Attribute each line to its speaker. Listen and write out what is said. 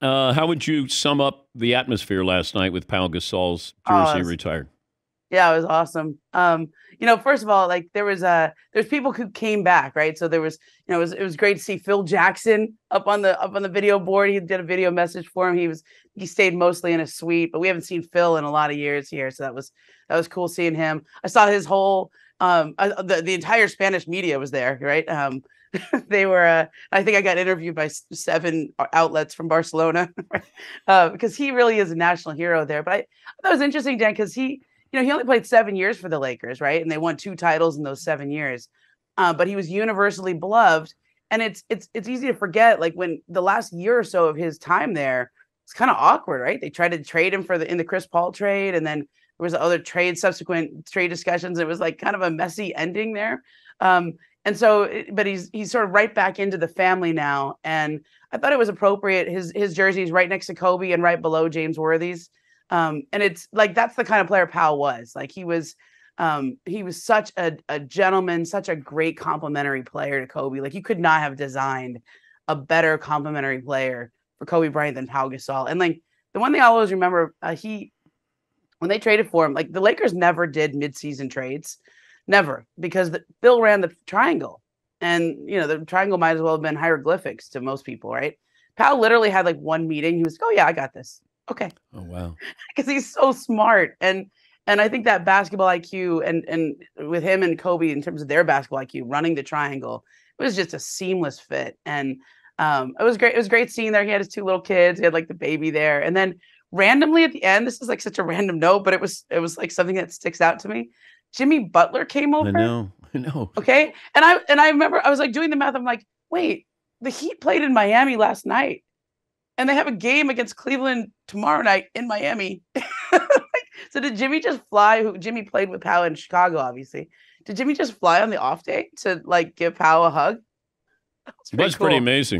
Speaker 1: Uh, how would you sum up the atmosphere last night with Pau Gasol's jersey
Speaker 2: Oh,
Speaker 1: retired?
Speaker 2: Yeah, it was awesome. Um, you know, first of all, like there was uh there's people who came back, right? So there was, you know, it was it was great to see Phil Jackson up on the up on the video board. He did a video message for him. He was he stayed mostly in a suite, but we haven't seen Phil in a lot of years here, so that was that was cool seeing him. I saw his whole um uh, the the entire Spanish media was there, right? Um they were uh, I think I got interviewed by seven outlets from Barcelona uh, because he really is a national hero there. But I that was interesting, Dan, because he you know, he only played seven years for the Lakers, right? And they won two titles in those seven years. Uh, but he was universally beloved. And it's it's it's easy to forget, like when the last year or so of his time there, it's kind of awkward, right? They tried to trade him for the in the Chris Paul trade, and then there was other trade, subsequent trade discussions. It was like kind of a messy ending there. Um, and so, but he's he's sort of right back into the family now. And I thought it was appropriate. His his jersey is right next to Kobe and right below James Worthy's um and it's like that's the kind of player Pau was like he was um he was such a, a gentleman such a great complimentary player to Kobe like you could not have designed a better complimentary player for Kobe Bryant than Pau Gasol. And like the one thing I always remember uh, he when they traded for him like the Lakers never did midseason trades never because the, Bill ran the triangle. And you know the triangle might as well have been hieroglyphics to most people right? Pau literally had like one meeting he was like, oh yeah I got this okay
Speaker 1: Oh wow.
Speaker 2: because he's so smart and and I think that basketball IQ and and with him and Kobe in terms of their basketball IQ running the triangle it was just a seamless fit and um it was great it was great seeing there he had his two little kids he had like the baby there and then randomly at the end this is like such a random note but it was it was like something that sticks out to me Jimmy Butler came over
Speaker 1: I know. I know.
Speaker 2: okay and I and I remember I was like doing the math I'm like wait the Heat played in Miami last night and they have a game against Cleveland tomorrow night in Miami. so did Jimmy just fly? Who Jimmy played with Pau in Chicago, obviously. Did Jimmy just fly on the off day to like give Pau a hug?
Speaker 1: That's pretty
Speaker 2: cool.
Speaker 1: amazing.